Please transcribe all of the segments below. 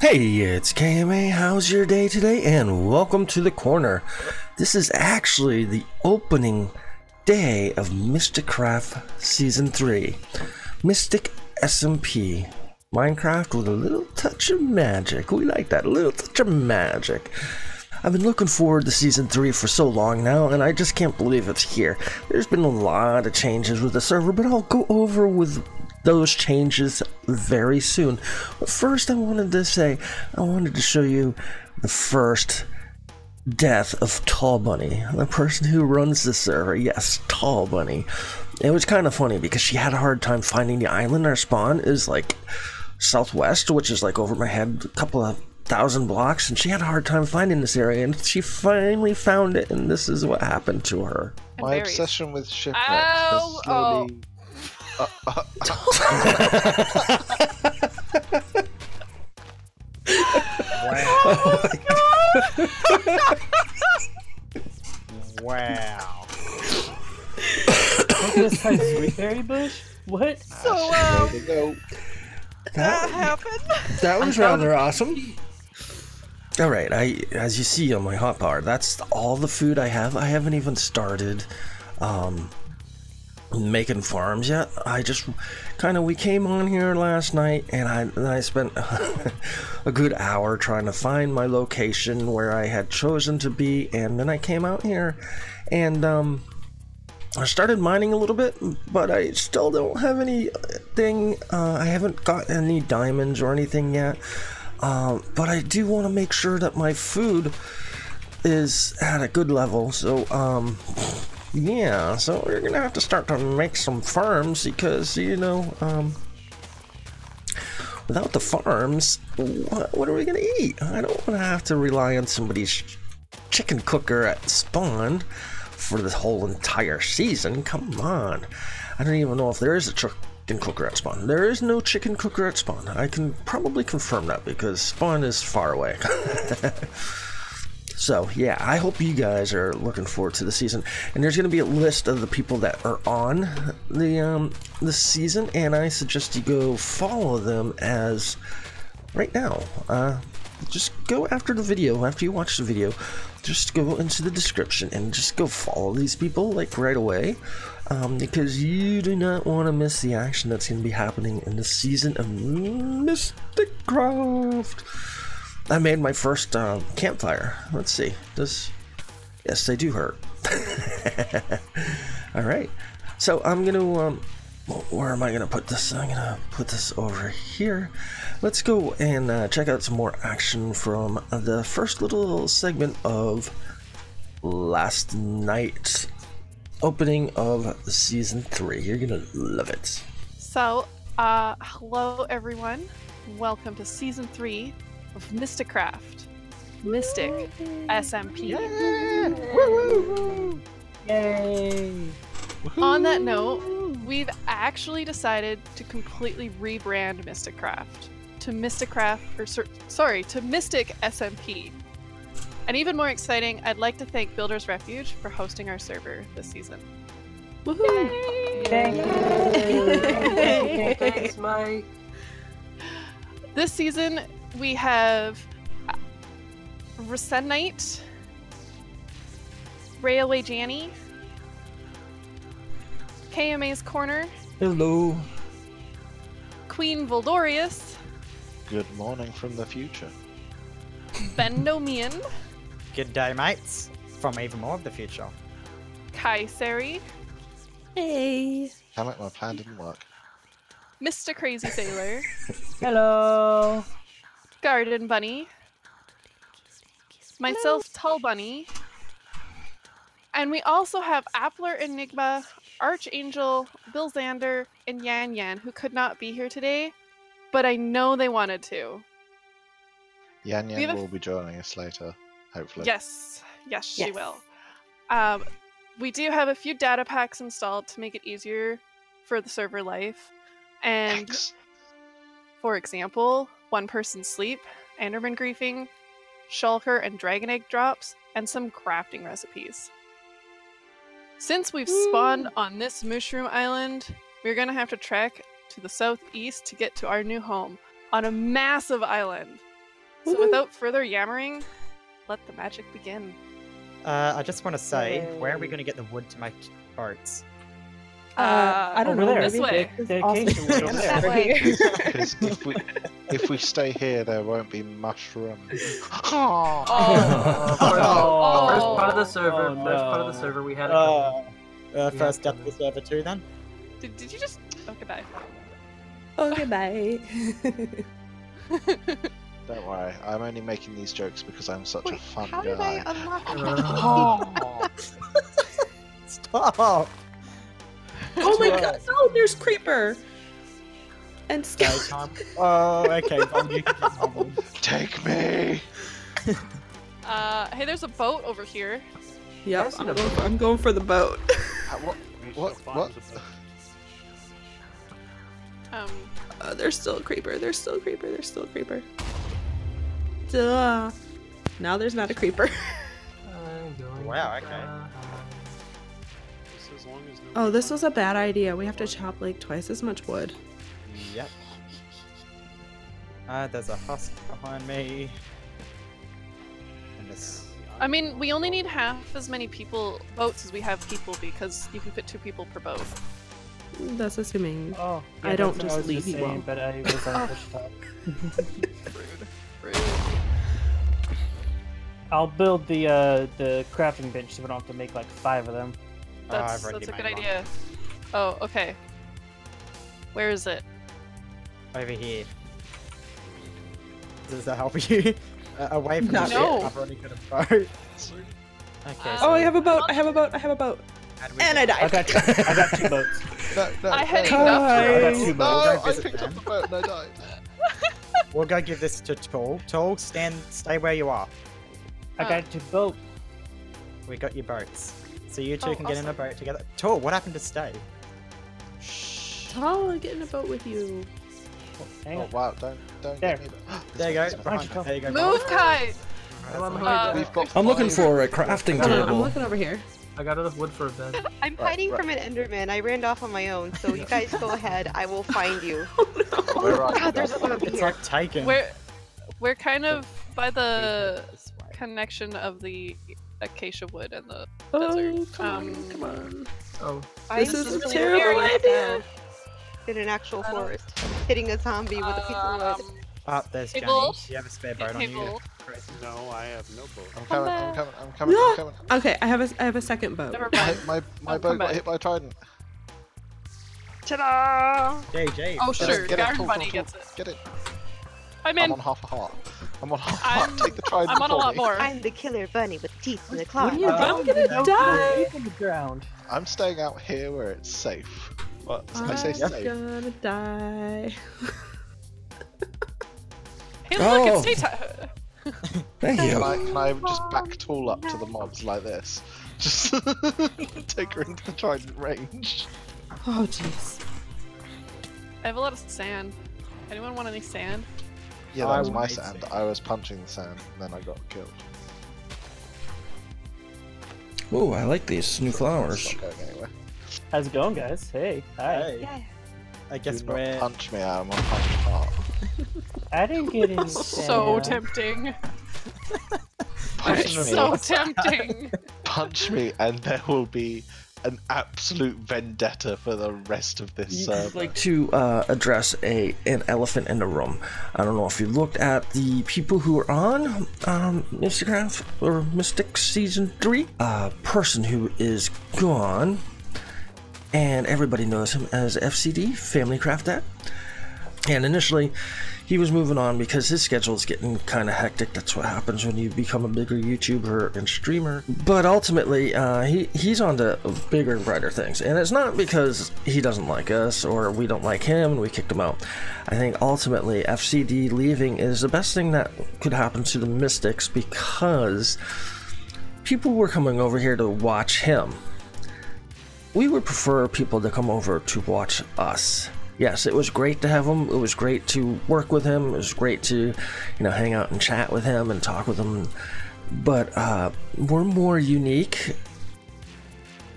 Hey, it's KMA. How's your day today? And welcome to the Korner. This is actually the opening day of Mysticraft Season 3. Mystic SMP. Minecraft with a little touch of magic. We like that, a little touch of magic. I've been looking forward to season 3 for so long now, and I just can't believe it's here. There's been a lot of changes with the server, but I'll go over with those changes very soon. But first, I wanted to say, I wanted to show you the first death of Tallbunni, the person who runs the server. Yes, Tallbunni. It was kind of funny because she had a hard time finding the island. Our spawn is like southwest, which is like over my head, a couple of thousand blocks, and she had a hard time finding this area, and she finally found it, and this is what happened to her. My obsession with shipwrecks Ow! has oh, slowly. Oh. Uh, uh, Wow. This has sweet berry bush? What? So, uh, to that That, happened. that was rather awesome. All right, I as you see on my hot bar, that's all the food I have. I haven't even started um, making farms yet. I just kind of we came on here last night, and I and I spent a good hour trying to find my location where I had chosen to be, and then I came out here, and um, I started mining a little bit, but I still don't have anything. Uh, I haven't got any diamonds or anything yet. Um, but I do want to make sure that my food is at a good level. So, um, yeah, so we're gonna have to start to make some farms because, you know, um, without the farms, what, what are we gonna eat? I don't want to have to rely on somebody's chicken cooker at spawn for the whole entire season. Come on. I don't even know if there is a chicken cooker at spawn. There is no chicken cooker at spawn. I can probably confirm that because spawn is far away. so, yeah, I hope you guys are looking forward to the season. And there's going to be a list of the people that are on the um the season and I suggest you go follow them as right now. Uh just go after the video, after you watch the video, just go into the description and just go follow these people like right away. Um, because you do not want to miss the action that's going to be happening in the season of Mystic Craft. I made my first uh, campfire. Let's see. Does yes, they do hurt. All right. So I'm gonna um, where am I gonna put this? I'm gonna put this over here. Let's go and uh, check out some more action from the first little segment of last night's opening of season three. You're gonna love it. So, uh, hello everyone. Welcome to season three of Mysticraft. Mystic SMP. Yay! On that note, we've actually decided to completely rebrand Mysticraft to Mysticraft, or sorry, to Mystic SMP. And even more exciting, I'd like to thank Builders Refuge for hosting our server this season. Woohoo! Thanks, Mike. This season, we have uh, Rasn Knight, Railway Janni, KMA's Korner, Hello. Queen Voldorius, Good morning from the future. Bendomion, Good day, mates. From even more of the future. Kysaeri, Hey. Damn it, my plan didn't work. Mr. Crazy Sailor, Hello. Garden Bunny, myself, Tallbunni, and we also have AplerEnigma, Archangel, Bilzander, and Yan Yan, who could not be here today, but I know they wanted to. Yan Yan a- will be joining us later, hopefully. Yes, yes, she Yes. will. Um, we do have a few data packs installed to make it easier for the server life. And Thanks. for example, one person sleep, Enderman griefing, shulker and dragon egg drops, and some crafting recipes. Since we've spawned on this mushroom island, we're gonna have to trek to the southeast to get to our new home on a massive island. So without further yammering, let the magic begin. Uh, I just want to say, where are we going to get the wood to make boats? Uh, I don't over know. This maybe way. The, the Awesome. acacia wood over That there. way. Because if we if we stay here, there won't be mushrooms. Oh. Oh, first, Oh. first part of the server. Oh, First part of the server. We had a Uh, uh, first have death of the server too, then. Did, did you just? Okay, bye. Okay, bye. Don't worry, I'm only making these jokes because I'm such a Wait, fun how did. I unlock Oh. Stop! Oh my god, no, there's Creeper! And Stay Skeleton. calm. Oh, okay. Well, you can just hold. Take me. Uh, hey, there's a boat over here. Yep, I'm no. going, for, I'm going for the boat. Uh, what? What? What? Um, Uh, there's still a creeper, there's still a creeper, there's still a creeper. Duh. Now there's not a creeper. I'm going Wow, to okay. Die. Oh, this was a bad idea. We have to chop like twice as much wood. Yep. Uh, there's a husk behind me. And this. I mean, we only need half as many people boats as we have people because you can fit two people per boat. That's assuming. Oh, I don't just was leave you saying. But I was on push top. Rude. I'll build the uh, the crafting bench so we don't have to make like five of them. Oh, I've That's, already that's a good one. idea. Oh, okay. Where is it? Over here. Does that help you? Uh, away from Not the really. ship, I've already got a boat. Okay, Uh, so Oh, I have a boat. I have a boat. I have a boat. how do we And I get- I died. got I got two boats. No, no, I had enough I got room. two No, boats. Go I visit picked up them. the boat and I died. We'll go give this to Tall. Tall, stand, stay where you are. I got two boats. We got your boats. So you two Oh, can get in a boat together. Tall, what happened to stay? Tall, get in a boat with you. Hang Oh wow! Don't don't There. get me. There you go. There's Behind you you. There you go. Move, Kai! Uh, I'm looking for a crafting Hold on, I'm looking over here. I got enough wood for a bed. I'm Right, hiding right. from an Enderman. I ran off on my own, so you guys go ahead. I will find you. Where are you? God, there's a zombie It's here. like taken. We're we're kind of by the connection of the acacia wood and the Oh, desert. come Um, on, come on. Oh, This is a terrible scary idea. In an actual I don't- forest, hitting a zombie with a piece of wood. Um, Ah, there's Janni. Table. Do you have a spare boat on you? No, I have no boat. I'm coming. I'm coming. I'm coming. No. I'm coming. Okay, I have a I have a second boat. Never My mind. my, my I'll boat got back. hit by a trident. Ta-da! JJ. Oh Get sure, it, get it, Iron talk, Bunny talk, gets it. Get it. I'm I'm on half a heart. I'm on half a heart. I'm Take the trident. I'm on a lot me. more. I'm the killer bunny with teeth in the What are you Uh, I'm gonna no, die. leave the ground. I'm staying out here where it's safe. But I say safe. I'm gonna die. Hey look, Oh. it's daytime. Thank Can you. I, can I just back tool up to the mobs like this? Just take her into the trident range. Oh jeez. I have a lot of sand. Anyone want any sand? Yeah, that I was my sand. to. I was punching the sand, and then I got killed. Ooh, I like these new flowers. not. How's it going, guys? Hey, hi. Hey, Yeah. I guess Do not we're. punch me. I'm on half a heart. I didn't get any. So tempting. Punch me. So tempting. punch me, and there will be an absolute vendetta for the rest of this I'd like to uh, address a an elephant in the room. I don't know if you looked at the people who are on um, Mysticraft or Mystic Season 3. A person who is gone, and everybody knows him as FCD, Family Craft Dad. And initially, he was moving on because his schedule is getting kind of hectic. That's what happens when you become a bigger YouTuber and streamer. But ultimately, uh, he he's on to bigger and brighter things, and it's not because he doesn't like us or we don't like him and we kicked him out. I think ultimately, FCD leaving is the best thing that could happen to the Mystics because people were coming over here to watch him we would prefer people to come over to watch us. Yes, it was great to have him. It was great to work with him. It was great to, you know, hang out and chat with him and talk with him. But uh, we're more unique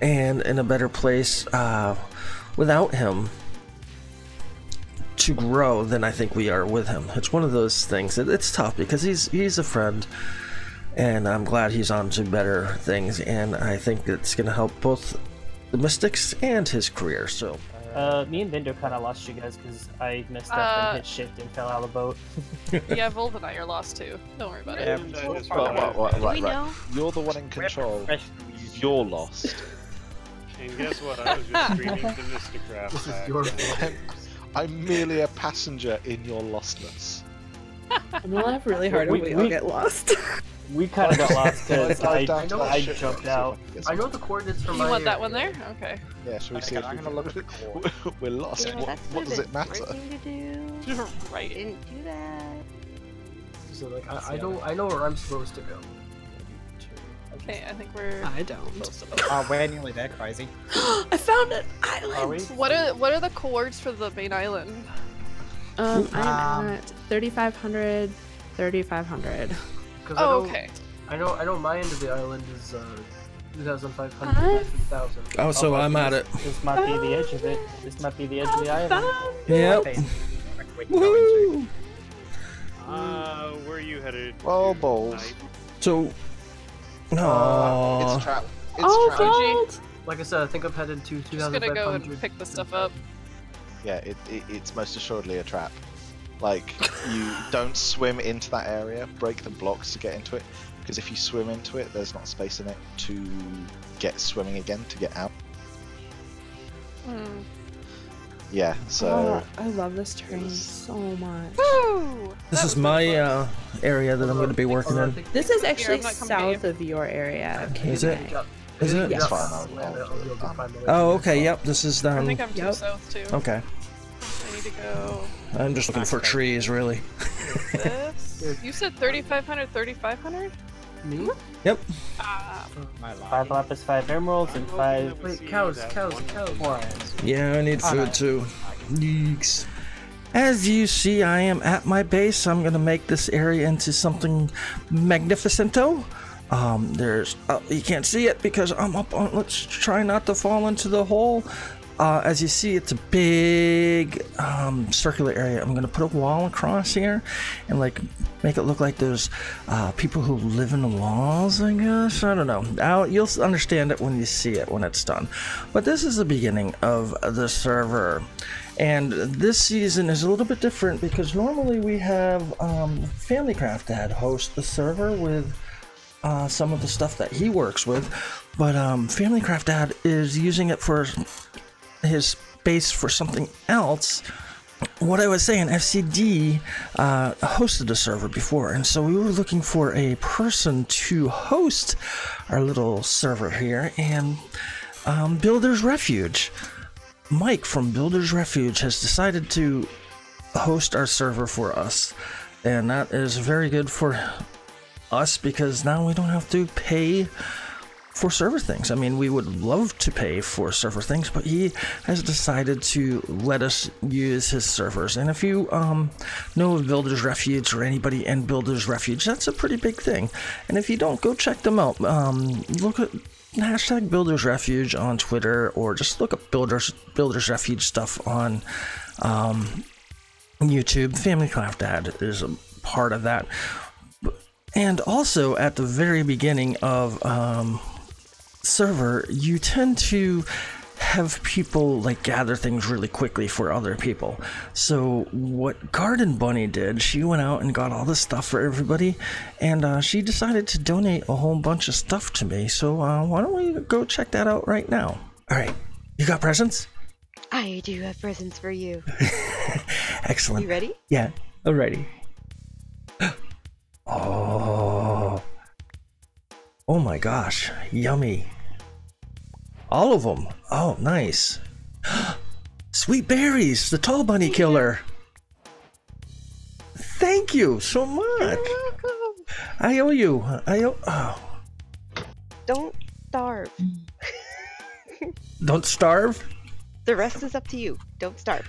and in a better place uh, without him to grow than I think we are with him. It's one of those things. It, it's tough because he's he's a friend, and I'm glad he's on to better things. And I think it's going to help both the Mystics and his career. So Uh, me and Bindo kind of lost you guys because I messed up Uh, and hit shift and fell out of the boat. yeah, Volv and I are lost too. Don't worry about Yeah, it. Well, well, well, Do we right, right. know? You're the one in control. You're lost. And guess what? I was just screaming the Mysticraft This is back. your I'm, I'm merely a passenger in your lostness. I'm gonna laugh really hard We- if we all get lost. We kind of got lost because Dive I, down I jumped let's see if I out. I know the coordinates for You my want that one uh, there? Okay. Yeah, shall we Okay, see if I'm we gonna look at the We're lost. Yeah, What, that's what does it matter? thing to do. You're right. Didn't do that. So like I, I know I know where I'm supposed to go. Okay, I think we're I don't. close to. Oh, we're nearly there, crazy. I found an Are we? island. What are what are the coords for the main island? Um, I'm Um, at 3,500, 3,500. Oh, okay. I know I know my end of the island is uh, 2,500, Five? 3,000. oh, so I'm at it. This might be the edge of it. This might be the edge of the island. Found Yep. Okay, where we can go into. Woo! Uh, where are you headed? Oh, balls. tonight? So, Uh, no. it's trap. It's Oh, trap. Like I said, I think I'm headed to 2,500. Just 2,500. gonna go and pick the stuff up. Yeah, it, it, it's most assuredly a trap. Like, you don't swim into that area, break the blocks to get into it, because if you swim into it, there's not space in it to get swimming again to get out. Hmm. Yeah, so. Oh, I love this terrain was- so much. Woo! This That is was my uh, area that I'm going to be working in. This is actually I'm not coming to south of your area. of Is it? KMA. Yeah. Is it? Yeah. It's fine, I'll- Land, I'll- I'll be able to um, find my way Oh, okay. Yep. This is I think I'm too Yep. south too. Okay. I need to go I'm just looking for trees, really. this. You said 3,500, 3,500? Me? Yep. Ah, My life. Five lapis, five emeralds, and five Wait, see cows, cows, cows. coins. Yeah, I need food no. too. Yeeks. As you see, I am at my base. I'm gonna make this area into something magnificento. Um, there's uh, you can't see it because I'm up on. Let's try not to fall into the hole. Uh, as you see, it's a big um, circular area. I'm gonna put a wall across here and like make it look like there's uh, people who live in the walls. I guess I don't know. I'll, you'll understand it when you see it when it's done. But this is the beginning of the server. And this season is a little bit different because normally we have um, FamilyCraft Dad host the server with uh, some of the stuff that he works with, but um, Dad is using it for his space for something else. What I was saying, FCD uh, hosted a server before, and so we were looking for a person to host our little server here, and um, Builder's Refuge. Mike from Builder's Refuge has decided to host our server for us, and that is very good for us because now we don't have to pay for server things. I mean, we would love to pay for server things, but he has decided to let us use his servers. And if you um, know of Builder's Refuge or anybody in Builder's Refuge, that's a pretty big thing. And if you don't, go check them out. Um, look at hashtag Builder's Refuge on Twitter, or just look up Builders Builder's Refuge stuff on um, YouTube. Family Craft Dad is a part of that. And also at the very beginning of um, server, you tend to have people like gather things really quickly for other people. So what Garden Bunny did, she went out and got all this stuff for everybody, and uh, she decided to donate a whole bunch of stuff to me. So uh, why don't we go check that out right now? All right, you got presents? I do have presents for you. Excellent. You ready? Yeah, alrighty. Oh. Oh my gosh, yummy. All of them. Oh, nice. Sweet berries, the tall bunny killer. Thank you so much. I owe you. I owe. Oh. Don't starve. Don't starve. The rest is up to you. Don't starve.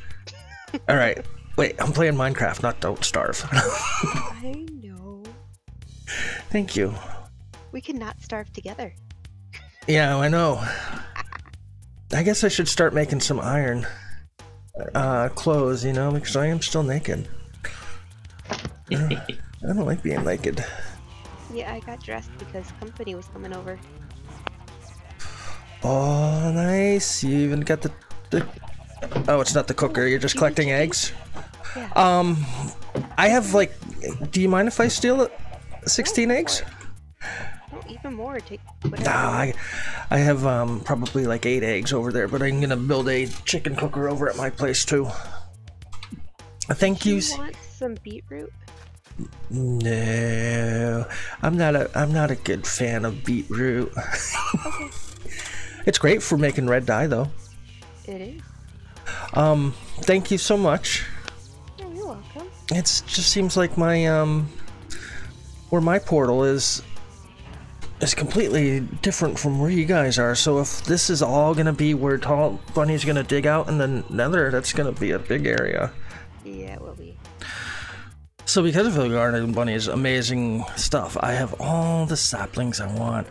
All right. Wait, I'm playing Minecraft, not Don't Starve. I know. Thank you. We cannot starve together. Yeah, I know. I guess I should start making some iron. uh, clothes, you know, because I am still naked. Uh, I don't like being naked. Yeah, I got dressed because company was coming over. Oh, nice. You even got the, the. Oh, it's not the cooker. You're just collecting eggs. Yeah. Um, I have like. Do you mind if I steal it? 16 eggs? Oh, even more. Take whatever. Nah, I, I have um probably like eight eggs over there, but I'm gonna build a chicken cooker over at my place too. Thank Do you. you want some beetroot? No, I'm not a I'm not a good fan of beetroot. it's great for making red dye though. It is. Um, thank you so much. Oh, you're welcome. It just seems like my um where my portal is is completely different from where you guys are. So if this is all gonna be where Tall Bunny's gonna dig out in the Nether, that's gonna be a big area. Yeah, it will be. So because of the Garden Bunny's amazing stuff, I have all the saplings I want.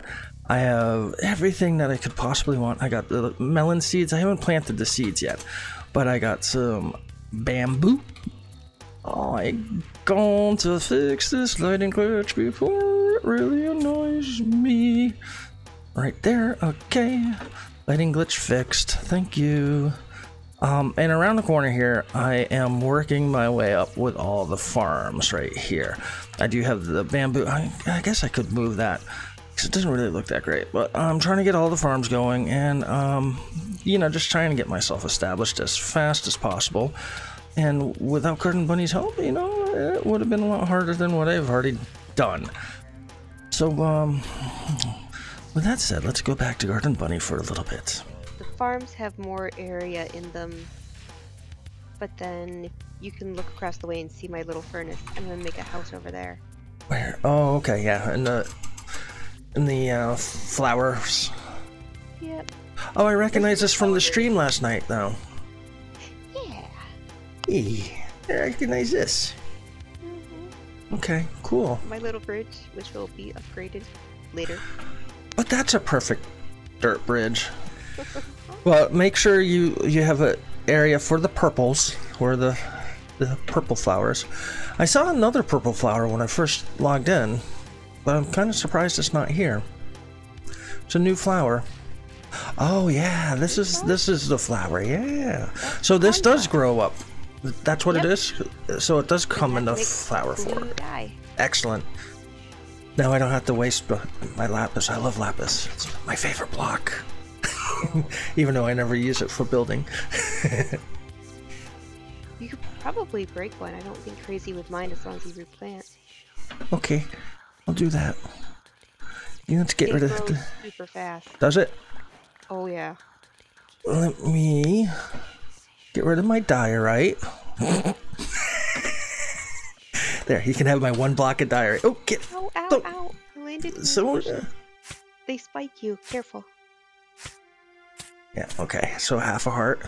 I have everything that I could possibly want. I got the melon seeds. I haven't planted the seeds yet, but I got some bamboo. Oh, I'm going to fix this lighting glitch before it really annoys me. Right there, okay. Lighting glitch fixed. Thank you. Um, and around the corner here, I am working my way up with all the farms right here. I do have the bamboo. I, I guess I could move that because it doesn't really look that great. But I'm trying to get all the farms going and, um, you know, just trying to get myself established as fast as possible. And without Garden Bunny's help, you know, it would have been a lot harder than what I've already done. So, um, with that said, let's go back to Garden Bunny for a little bit. The farms have more area in them, but then you can look across the way and see my little furnace. I'm gonna make a house over there. Where? Oh, okay, yeah, in the in the uh, flowers. Yep. Oh, I recognize this from the stream last night, though. Hey, I recognize this. hmm Okay, cool. My little bridge, which will be upgraded later. But that's a perfect dirt bridge. Well, make sure you you have an area for the purples, where the the purple flowers. I saw another purple flower when I first logged in, but I'm kind of surprised it's not here. It's a new flower. Oh yeah, this is this is the flower. Yeah. So this does grow up. That's what it Yep. is. So it does come in the flower form. Excellent. Now I don't have to waste my lapis. I love lapis. It's my favorite block. Even though I never use it for building. You could probably break one. I don't think crazy would mind as long as you replant. okay, I'll do that. You let's get It rid of the. super fast. Does it? Oh yeah. Let me get rid of my diorite. there, you can have my one block of diorite. Oh, get. Ow, ow, So- ow. I landed in So, uh, They spike you. Careful. yeah, okay, so half a heart.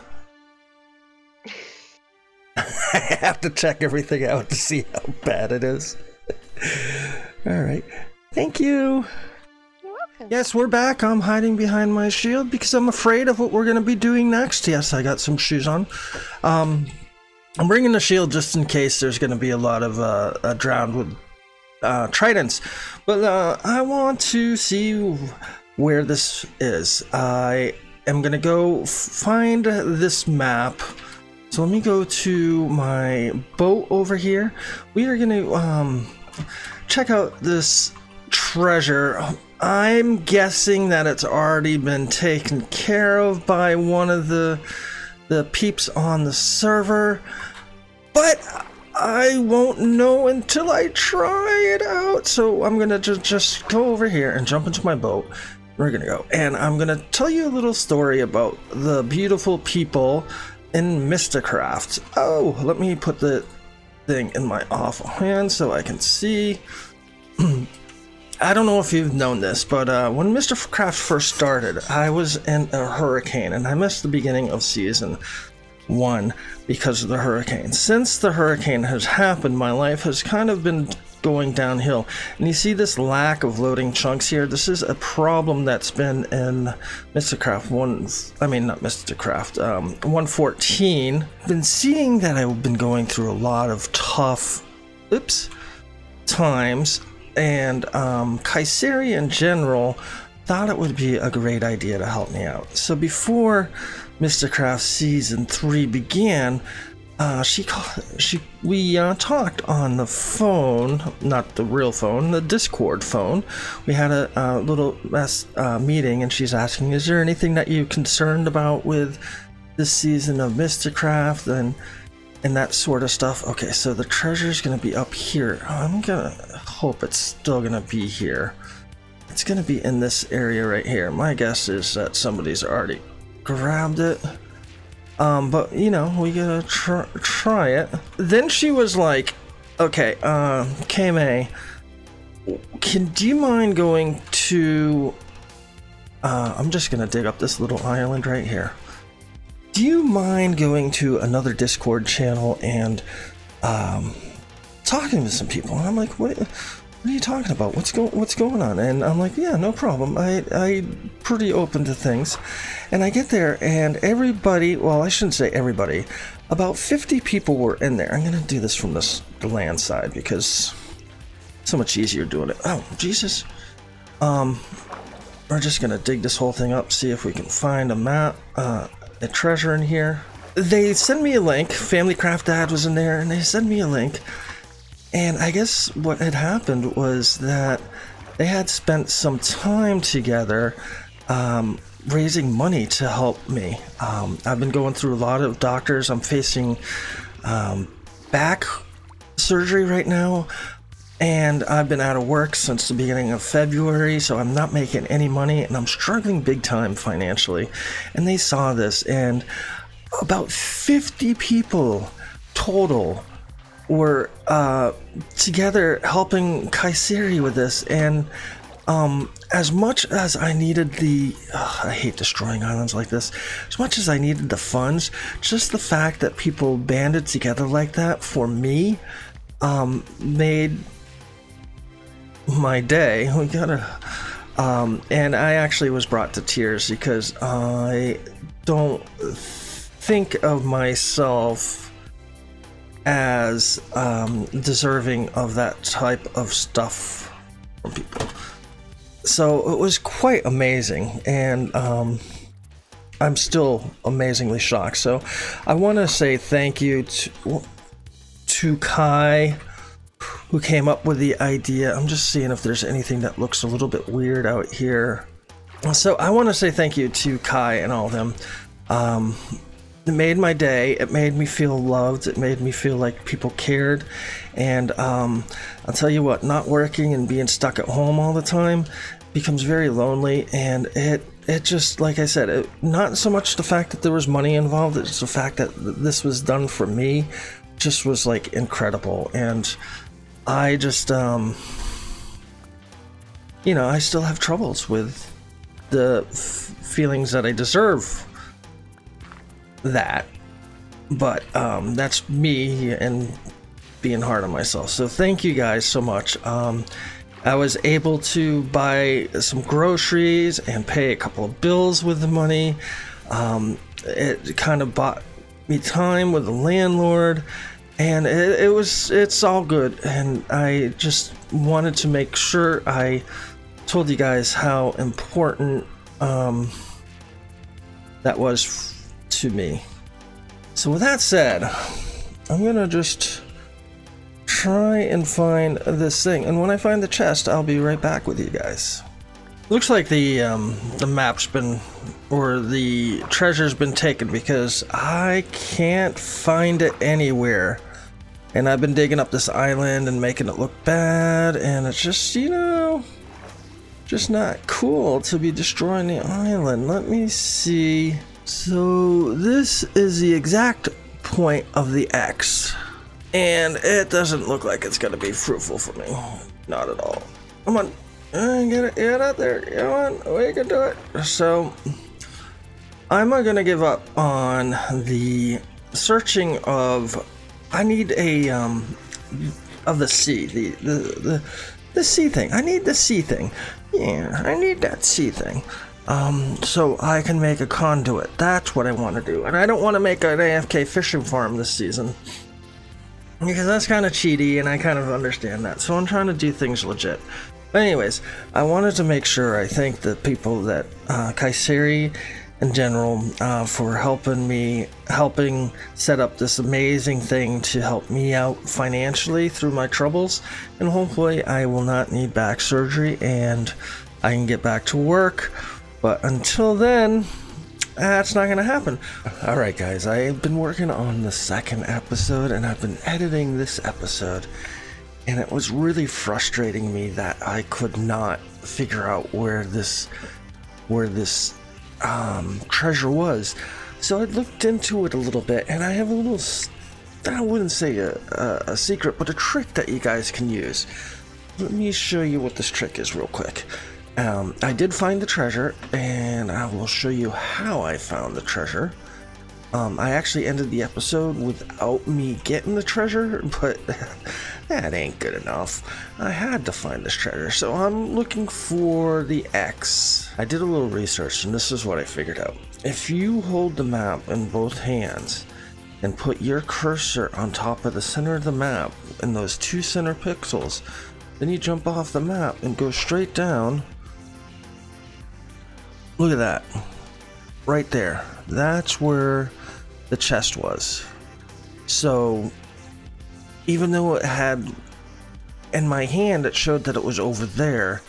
I have to check everything out to see how bad it is. All right. Thank you. Yes, we're back. I'm hiding behind my shield because I'm afraid of what we're going to be doing next. Yes, I got some shoes on. Um, I'm bringing the shield just in case there's going to be a lot of uh, uh, drowned with uh, tridents. But uh, I want to see where this is. I am going to go find this map. So let me go to my boat over here. We are going to um, check out this treasure. I'm guessing that it's already been taken care of by one of the the peeps on the server, but I won't know until I try it out. So I'm gonna just just go over here and jump into my boat. We're gonna go, and I'm gonna tell you a little story about the beautiful people in Mysticraft. Oh, let me put the thing in my off hand so I can see. I don't know if you've known this, but uh, when Mysticraft first started, I was in a hurricane and I missed the beginning of season one because of the hurricane. Since the hurricane has happened, my life has kind of been going downhill. And you see this lack of loading chunks here. This is a problem that's been in Mysticraft one. I mean not Mysticraft, um, 114. Been seeing that I've been going through a lot of tough, oops, times, and um, Kysaeri in general thought it would be a great idea to help me out. So before Mysticraft season three began, uh, she called, she we uh, talked on the phone, not the real phone, the Discord phone. We had a, a little mess, uh, meeting, and she's asking, "Is there anything that you're concerned about with this season of Mysticraft and and that sort of stuff?" Okay, so the treasure's gonna be up here. I'm gonna hope it's still gonna be here. It's gonna be in this area right here. My guess is that somebody's already grabbed it. Um, but you know, we gotta tr try it. Then she was like, "Okay, uh, KMA, can do you mind going to? Uh, I'm just gonna dig up this little island right here. Do you mind going to another Discord channel and um, talking to some people?" And I'm like, "What? what are you talking about? What's going what's going on? And I'm like, yeah, no problem. I I pretty open to things. And I get there and everybody, well, I shouldn't say everybody. About 50 people were in there. I'm to do this from this the land side because so much easier doing it. Oh, Jesus. Um we're just to dig this whole thing up, see if we can find a map, uh, a treasure in here. They send me a link. Family Craft Dad was in there and they send me a link and I guess what had happened was that they had spent some time together um, raising money to help me. Um, I've been going through a lot of doctors. I'm facing um, back surgery right now, and I've been out of work since the beginning of February, so I'm not making any money, and I'm struggling big time financially. And they saw this, and about 50 people total were uh, together helping Kysaeri with this, and um, as much as I needed the, uh, I hate destroying islands like this. As much as I needed the funds, just the fact that people banded together like that for me, um, made my day. We gotta, um, and I actually was brought to tears because I don't think of myself as um, deserving of that type of stuff from people. So it was quite amazing, and um, I'm still amazingly shocked. So I want to say thank you to, to Kai, who came up with the idea. I'm just seeing if there's anything that looks a little bit weird out here. So I want to say thank you to Kai and all of them. Um, it made my day. It made me feel loved. It made me feel like people cared. And um, I'll tell you what, not working and being stuck at home all the time becomes very lonely. And it it just like I said, it, not so much the fact that there was money involved. It's the fact that this was done for me. Just was like incredible. And I just um, you know, I still have troubles with the f- feelings that I deserve that. But um, that's me and being hard on myself. So thank you guys so much. Um, I was able to buy some groceries and pay a couple of bills with the money. Um, it kind of bought me time with the landlord, and it, it, was it's all good. And I just wanted to make sure I told you guys how important um, that was to me. So with that said, I'm gonna just try and find this thing, and when I find the chest, I'll be right back with you guys. Looks like the um, the map's been, or the treasure's been taken because I can't find it anywhere. And I've been digging up this island and making it look bad, and it's just, you know, just not cool to be destroying the island. Let me see. So this is the exact point of the X. And it doesn't look like it's gonna be fruitful for me. Not at all. Come on. Get it, get out there. Come on. We can do it. So I'm not gonna give up on the searching of I need a um of the sea, the the the, the sea thing. I need the sea thing. Yeah, I need that sea thing. Um, so I can make a conduit. That's what I want to do, and I don't want to make an AFK fishing farm this season because that's kind of cheaty, and I kind of understand that. So I'm trying to do things legit. But anyways, I wanted to make sure I thank the people that uh, Kysaeri in general uh, for helping me, helping set up this amazing thing to help me out financially through my troubles, and hopefully I will not need back surgery and I can get back to work. But until then, that's not gonna happen. All right, guys, I've been working on the second episode and I've been editing this episode, and it was really frustrating me that I could not figure out where this, where this um, treasure was. So I looked into it a little bit, and I have a little, I wouldn't say a, a, a secret, but a trick that you guys can use. Let me show you what this trick is real quick. Um, I did find the treasure, and I will show you how I found the treasure. Um, I actually ended the episode without me getting the treasure, but that ain't good enough. I had to find this treasure, so I'm looking for the X. I did a little research, and this is what I figured out. If you hold the map in both hands and put your cursor on top of the center of the map in those two center pixels, then you jump off the map and go straight down. Look at that. Right there. That's where the chest was. So, even though it had in my hand, it showed that it was over there,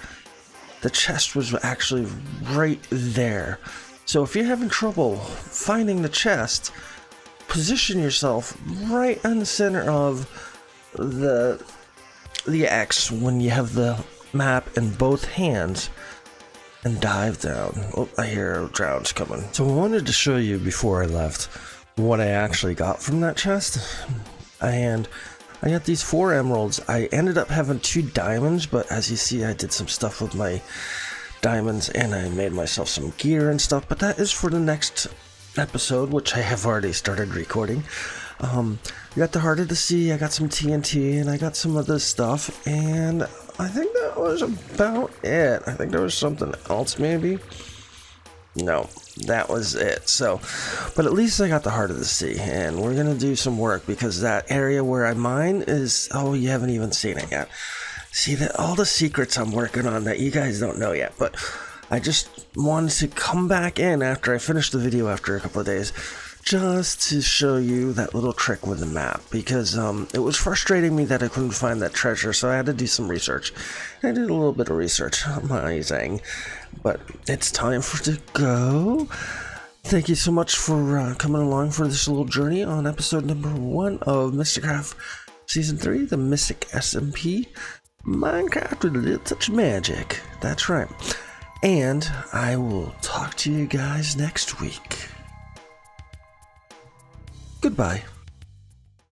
the chest was actually right there. So, if you're having trouble finding the chest, position yourself right in the center of the the X when you have the map in both hands and dive down. Oh, I hear drowns coming. So I wanted to show you before I left what I actually got from that chest. And I got these four emeralds. I ended up having two diamonds, but as you see, I did some stuff with my diamonds and I made myself some gear and stuff. But that is for the next episode, which I have already started recording. Um, I got the Heart of the Sea, I got some TNT, and I got some other stuff, and I think that was about it. I think there was something else, maybe. No, that was it. So, but at least I got the Heart of the Sea, and we're gonna do some work because that area where I mine is oh, you haven't even seen it yet. See that all the secrets I'm working on that you guys don't know yet, but I just wanted to come back in after I finished the video after a couple of days just to show you that little trick with the map because um, it was frustrating me that I couldn't find that treasure, so I had to do some research. I did a little bit of research, amazing, but it's time for to go. Thank you so much for uh, coming along for this little journey on episode number one of Mysticraft Season 3, the Mystic SMP. Minecraft with a little touch of magic. That's right. And I will talk to you guys next week. Goodbye.